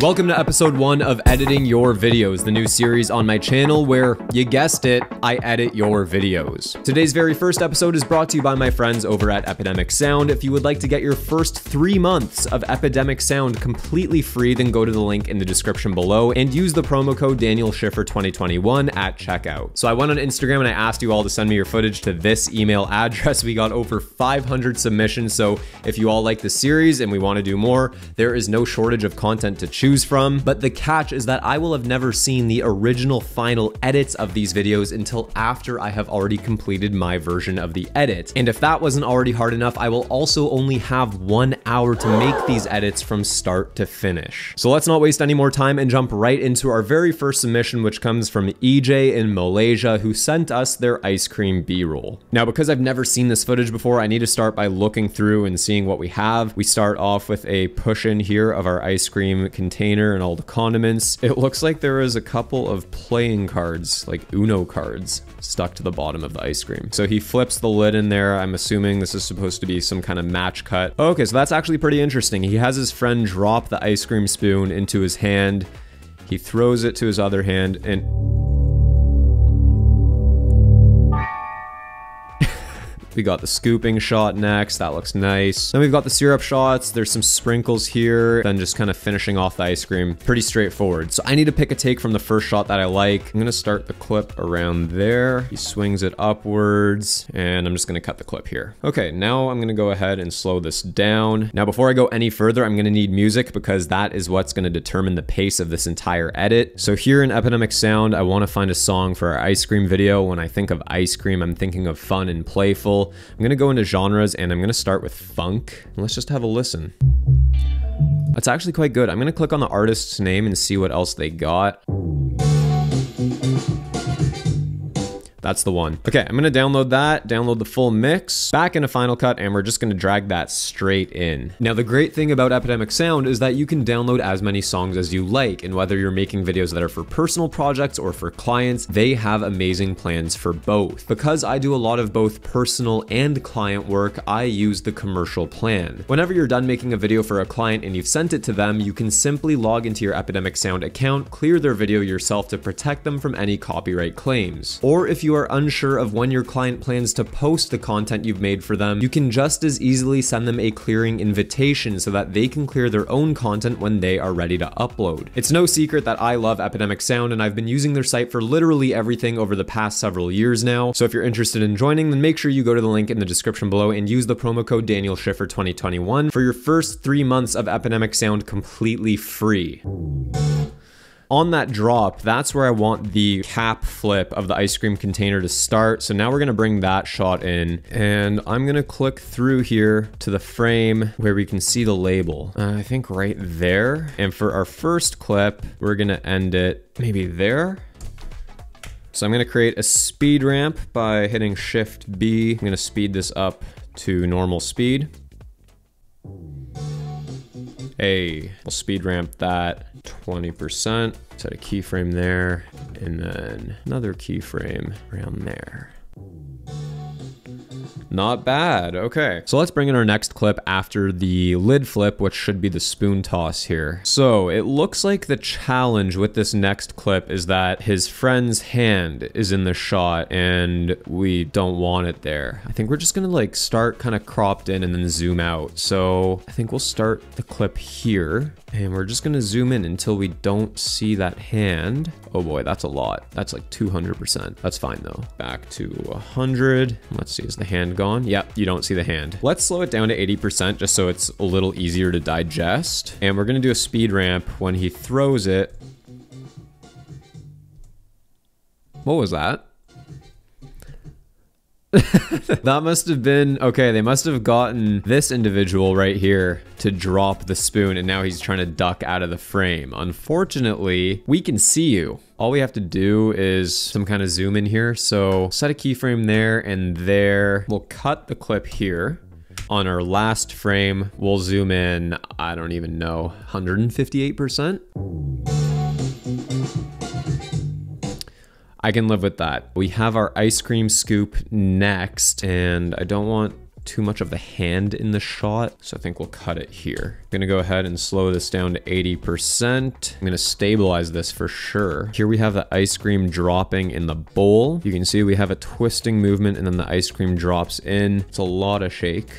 Welcome to episode one of Editing Your Videos, the new series on my channel where, you guessed it, I edit your videos. Today's very first episode is brought to you by my friends over at Epidemic Sound. If you would like to get your first three months of Epidemic Sound completely free, then go to the link in the description below and use the promo code Daniel Schiffer 2021 at checkout. So I went on Instagram and I asked you all to send me your footage to this email address. We got over 500 submissions, so if you all like the series and we want to do more, there is no shortage of content to choose from, but the catch is that I will have never seen the original final edits of these videos until after I have already completed my version of the edit. And if that wasn't already hard enough, I will also only have one hour to make these edits from start to finish. So let's not waste any more time and jump right into our very first submission, which comes from EJ in Malaysia, who sent us their ice cream B-roll. Now, because I've never seen this footage before, I need to start by looking through and seeing what we have. We start off with a push in here of our ice cream container and all the condiments. It looks like there is a couple of playing cards, like Uno cards, stuck to the bottom of the ice cream. So he flips the lid in there. I'm assuming this is supposed to be some kind of match cut. Okay, so that's actually pretty interesting. He has his friend drop the ice cream spoon into his hand. He throws it to his other hand and We got the scooping shot next. That looks nice. Then we've got the syrup shots. There's some sprinkles here. Then just kind of finishing off the ice cream. Pretty straightforward. So I need to pick a take from the first shot that I like. I'm going to start the clip around there. He swings it upwards and I'm just going to cut the clip here. Okay, now I'm going to go ahead and slow this down. Now, before I go any further, I'm going to need music because that is what's going to determine the pace of this entire edit. So here in Epidemic Sound, I want to find a song for our ice cream video. When I think of ice cream, I'm thinking of fun and playful. I'm gonna go into genres and I'm gonna start with funk. Let's just have a listen. That's actually quite good. I'm gonna click on the artist's name and see what else they got. That's the one. Okay, I'm gonna download that, download the full mix, back into Final Cut, and we're just gonna drag that straight in. Now, the great thing about Epidemic Sound is that you can download as many songs as you like, and whether you're making videos that are for personal projects or for clients, they have amazing plans for both. Because I do a lot of both personal and client work, I use the commercial plan. Whenever you're done making a video for a client and you've sent it to them, you can simply log into your Epidemic Sound account, clear their video yourself to protect them from any copyright claims. Or if you you are unsure of when your client plans to post the content you've made for them, you can just as easily send them a clearing invitation so that they can clear their own content when they are ready to upload. It's no secret that I love Epidemic Sound and I've been using their site for literally everything over the past several years now. So if you're interested in joining, then make sure you go to the link in the description below and use the promo code Daniel Schiffer 2021 for your first three months of Epidemic Sound completely free on that drop, that's where I want the cap flip of the ice cream container to start. So now we're gonna bring that shot in and I'm gonna click through here to the frame where we can see the label. Uh, I think right there. And for our first clip, we're gonna end it maybe there. So I'm gonna create a speed ramp by hitting Shift B. I'm gonna speed this up to normal speed. Hey, we'll speed ramp that 20%, set a keyframe there, and then another keyframe around there. Not bad. Okay. So let's bring in our next clip after the lid flip, which should be the spoon toss here. So it looks like the challenge with this next clip is that his friend's hand is in the shot and we don't want it there. I think we're just gonna like start kind of cropped in and then zoom out. So I think we'll start the clip here and we're just gonna zoom in until we don't see that hand. Oh boy, that's a lot. That's like 200%. That's fine though. Back to 100. Let's see, is the hand gone? Yep, you don't see the hand. Let's slow it down to 80% just so it's a little easier to digest. And we're gonna do a speed ramp when he throws it. What was that? that must have been okay. They must have gotten this individual right here to drop the spoon, and now he's trying to duck out of the frame. Unfortunately, we can see you. All we have to do is some kind of zoom in here. So set a keyframe there and there. We'll cut the clip here. On our last frame, we'll zoom in, I don't even know, 158%? I can live with that. We have our ice cream scoop next, and I don't want too much of the hand in the shot. So I think we'll cut it here. I'm gonna go ahead and slow this down to 80%. I'm gonna stabilize this for sure. Here we have the ice cream dropping in the bowl. You can see we have a twisting movement and then the ice cream drops in. It's a lot of shake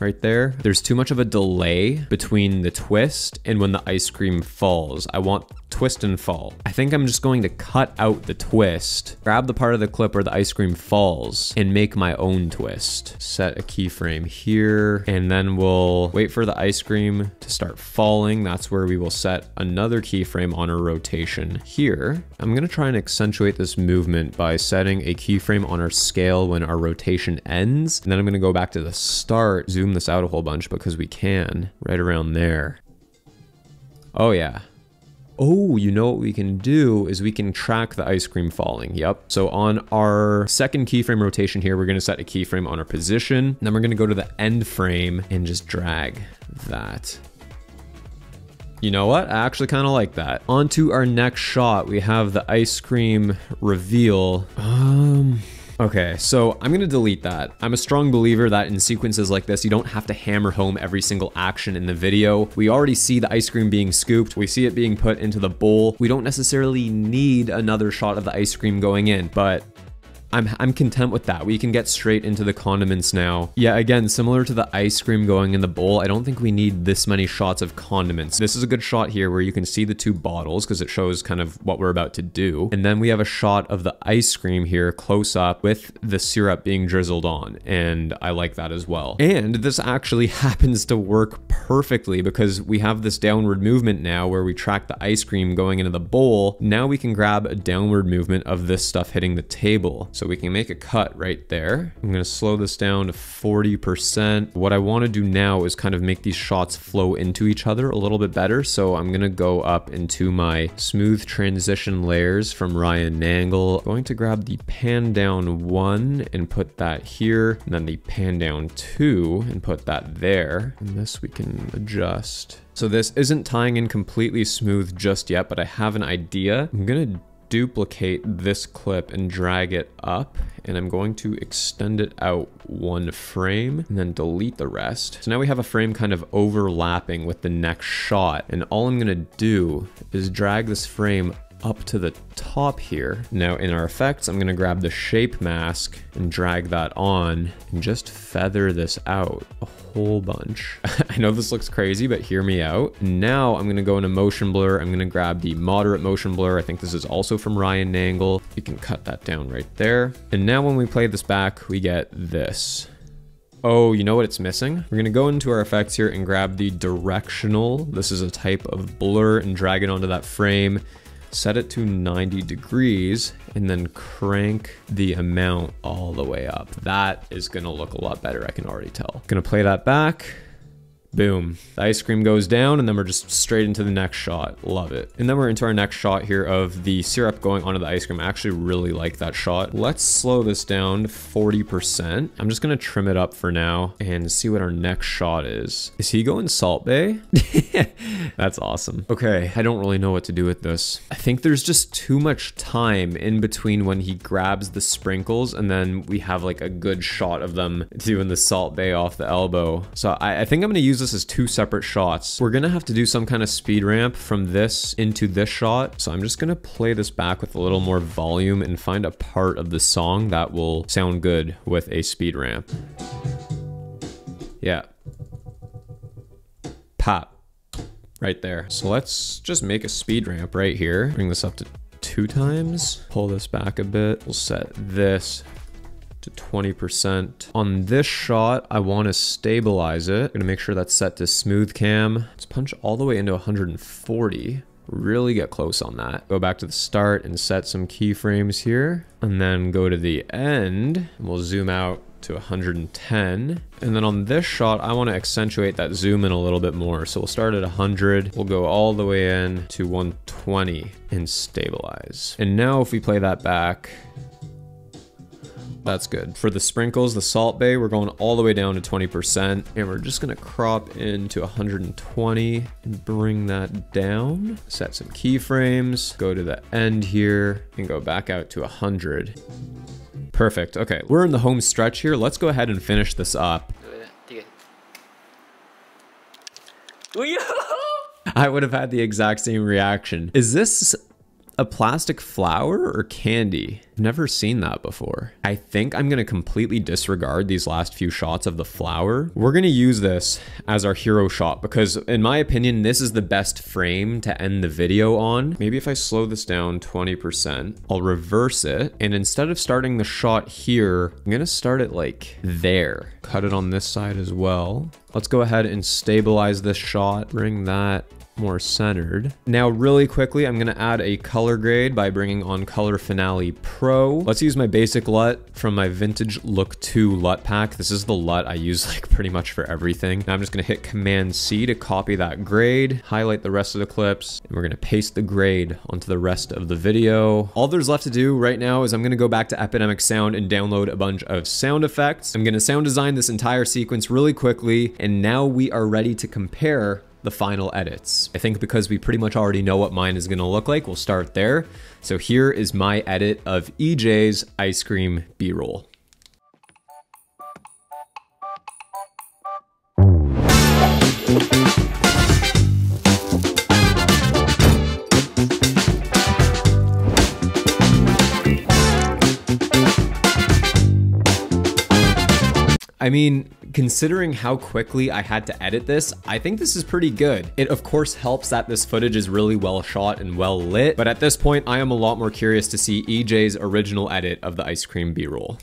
right there. There's too much of a delay between the twist and when the ice cream falls. I want twist and fall. I think I'm just going to cut out the twist, grab the part of the clip where the ice cream falls, and make my own twist. Set a keyframe here, and then we'll wait for the ice cream to start falling. That's where we will set another keyframe on our rotation here. I'm gonna try and accentuate this movement by setting a keyframe on our scale when our rotation ends. And then I'm gonna go back to the start, zoom this out a whole bunch because we can, right around there. Oh yeah, Oh, you know what we can do is we can track the ice cream falling. Yep. So on our second keyframe rotation here, we're going to set a keyframe on our position. Then we're going to go to the end frame and just drag that. You know what? I actually kind of like that. On to our next shot, we have the ice cream reveal. Um... Okay, so I'm gonna delete that. I'm a strong believer that in sequences like this, you don't have to hammer home every single action in the video. We already see the ice cream being scooped. We see it being put into the bowl. We don't necessarily need another shot of the ice cream going in, but I'm, I'm content with that. We can get straight into the condiments now. Yeah, again, similar to the ice cream going in the bowl, I don't think we need this many shots of condiments. This is a good shot here where you can see the two bottles because it shows kind of what we're about to do. And then we have a shot of the ice cream here close up with the syrup being drizzled on. And I like that as well. And this actually happens to work perfectly because we have this downward movement now where we track the ice cream going into the bowl. Now we can grab a downward movement of this stuff hitting the table. So we can make a cut right there. I'm gonna slow this down to 40%. What I wanna do now is kind of make these shots flow into each other a little bit better. So I'm gonna go up into my smooth transition layers from Ryan Nangle. going to grab the pan down one and put that here, and then the pan down two and put that there. And this we can adjust. So this isn't tying in completely smooth just yet, but I have an idea. I'm gonna duplicate this clip and drag it up and I'm going to extend it out one frame and then delete the rest. So now we have a frame kind of overlapping with the next shot and all I'm gonna do is drag this frame up to the top here. Now in our effects, I'm gonna grab the shape mask and drag that on and just feather this out a whole bunch. I know this looks crazy, but hear me out. Now I'm gonna go into motion blur. I'm gonna grab the moderate motion blur. I think this is also from Ryan Nangle. You can cut that down right there. And now when we play this back, we get this. Oh, you know what it's missing? We're gonna go into our effects here and grab the directional. This is a type of blur and drag it onto that frame set it to 90 degrees, and then crank the amount all the way up. That is gonna look a lot better, I can already tell. Gonna play that back. Boom. The ice cream goes down and then we're just straight into the next shot. Love it. And then we're into our next shot here of the syrup going onto the ice cream. I actually really like that shot. Let's slow this down to 40%. I'm just gonna trim it up for now and see what our next shot is. Is he going Salt Bae? That's awesome. Okay, I don't really know what to do with this. I think there's just too much time in between when he grabs the sprinkles and then we have like a good shot of them doing the Salt Bae off the elbow. So I, I think I'm gonna use this this as two separate shots. We're gonna have to do some kind of speed ramp from this into this shot. So I'm just gonna play this back with a little more volume and find a part of the song that will sound good with a speed ramp. Yeah. Pop. Right there. So let's just make a speed ramp right here. Bring this up to two times. Pull this back a bit. We'll set this to 20%. On this shot, I want to stabilize it. I'm to make sure that's set to smooth cam. Let's punch all the way into 140 really get close on that. Go back to the start and set some keyframes here and then go to the end we'll zoom out to 110. And then on this shot, I want to accentuate that zoom in a little bit more. So we'll start at 100. We'll go all the way in to 120 and stabilize. And now if we play that back, that's good. For the sprinkles, the Salt Bae, we're going all the way down to 20%. And we're just gonna crop into 120 and bring that down. Set some keyframes, go to the end here and go back out to 100 Perfect. Okay, we're in the home stretch here. Let's go ahead and finish this up. I would have had the exact same reaction. Is this a plastic flower or candy? Never seen that before. I think I'm gonna completely disregard these last few shots of the flower. We're gonna use this as our hero shot because in my opinion, this is the best frame to end the video on. Maybe if I slow this down 20%, I'll reverse it. And instead of starting the shot here, I'm gonna start it like there. Cut it on this side as well. Let's go ahead and stabilize this shot, bring that more centered. Now really quickly, I'm gonna add a color grade by bringing on Color Finale Pro. Let's use my basic LUT from my Vintage Look 2 LUT pack. This is the LUT I use like pretty much for everything. Now I'm just gonna hit Command C to copy that grade, highlight the rest of the clips, and we're gonna paste the grade onto the rest of the video. All there's left to do right now is I'm gonna go back to Epidemic Sound and download a bunch of sound effects. I'm gonna sound design this entire sequence really quickly, and now we are ready to compare the final edits. I think because we pretty much already know what mine is gonna look like, we'll start there. So here is my edit of EJ's ice cream B-roll. I mean, considering how quickly I had to edit this, I think this is pretty good. It of course helps that this footage is really well shot and well lit, but at this point I am a lot more curious to see EJ's original edit of the ice cream b-roll.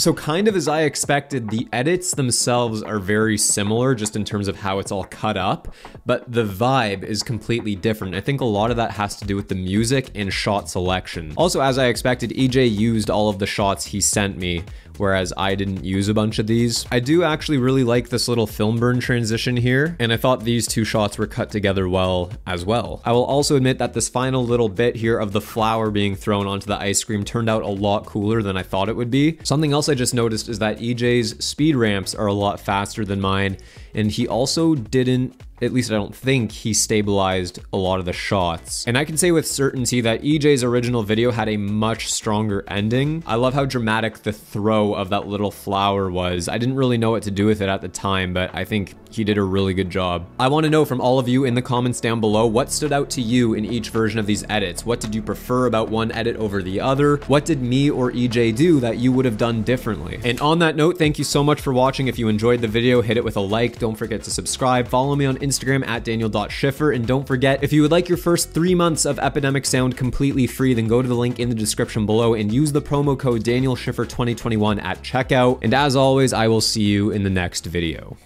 So kind of as I expected, the edits themselves are very similar just in terms of how it's all cut up, but the vibe is completely different. I think a lot of that has to do with the music and shot selection. Also, as I expected, EJ used all of the shots he sent me, whereas I didn't use a bunch of these. I do actually really like this little film burn transition here, and I thought these two shots were cut together well as well. I will also admit that this final little bit here of the flower being thrown onto the ice cream turned out a lot cooler than I thought it would be. Something else I just noticed is that EJ's speed ramps are a lot faster than mine, and he also didn't at least I don't think he stabilized a lot of the shots. And I can say with certainty that EJ's original video had a much stronger ending. I love how dramatic the throw of that little flower was. I didn't really know what to do with it at the time, but I think he did a really good job. I want to know from all of you in the comments down below what stood out to you in each version of these edits. What did you prefer about one edit over the other? What did me or EJ do that you would have done differently? And on that note, thank you so much for watching. If you enjoyed the video, hit it with a like. Don't forget to subscribe. Follow me on Instagram at daniel.schiffer. And don't forget, if you would like your first three months of Epidemic Sound completely free, then go to the link in the description below and use the promo code DanielSchiffer2021 at checkout. And as always, I will see you in the next video.